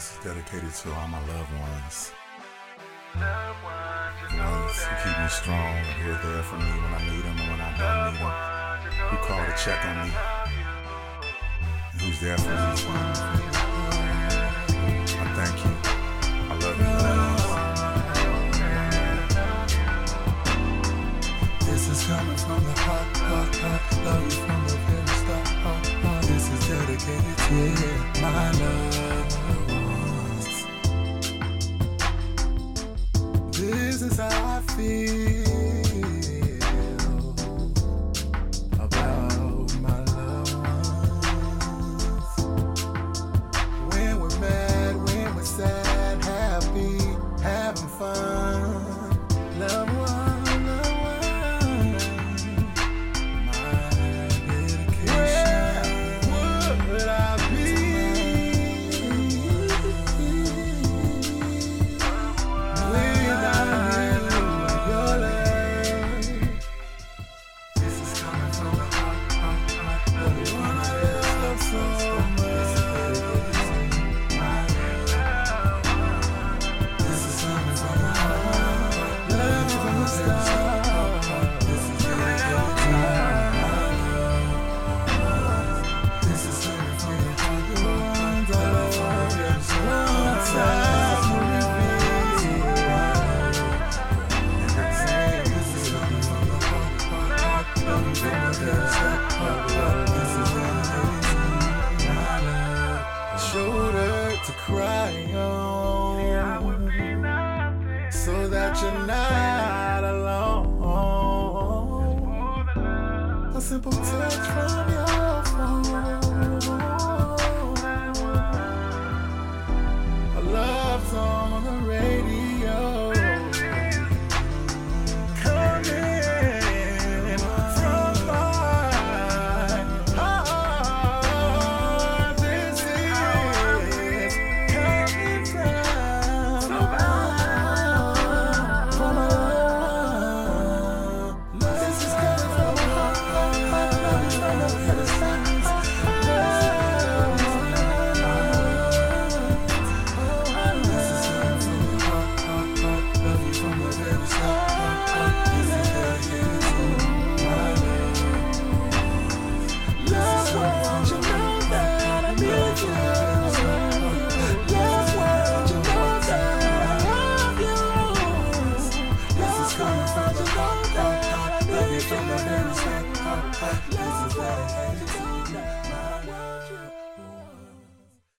This is dedicated to all my loved ones. The ones who keep me strong and who are there for me when I need them and when I don't need them. Who call to check on me. And who's there for me. I thank you. I love you guys. This is coming from the heart, heart, heart. Love you from the very start. Heart, heart. This is dedicated to my loved How I feel Shoulder to cry on so that you're not alone. A simple touch from your phone. A love song the